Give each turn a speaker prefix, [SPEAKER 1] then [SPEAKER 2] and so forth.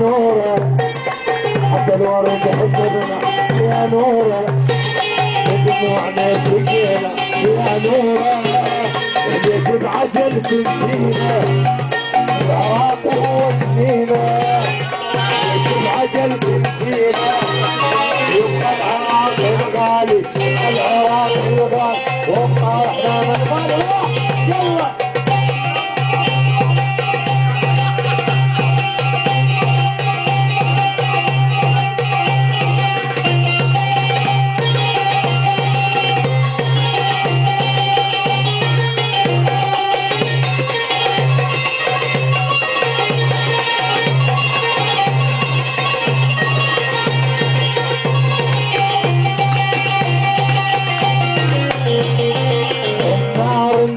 [SPEAKER 1] نورنا حتى الورد حسبنا يا نورنا ودموعنا سقينا يا نورنا وليك بعجل تنسينا العواطف وسنينا وليك بعجل تنسينا يبقى العراق الغالي العراق الغالي وفرحنا من فرح يلا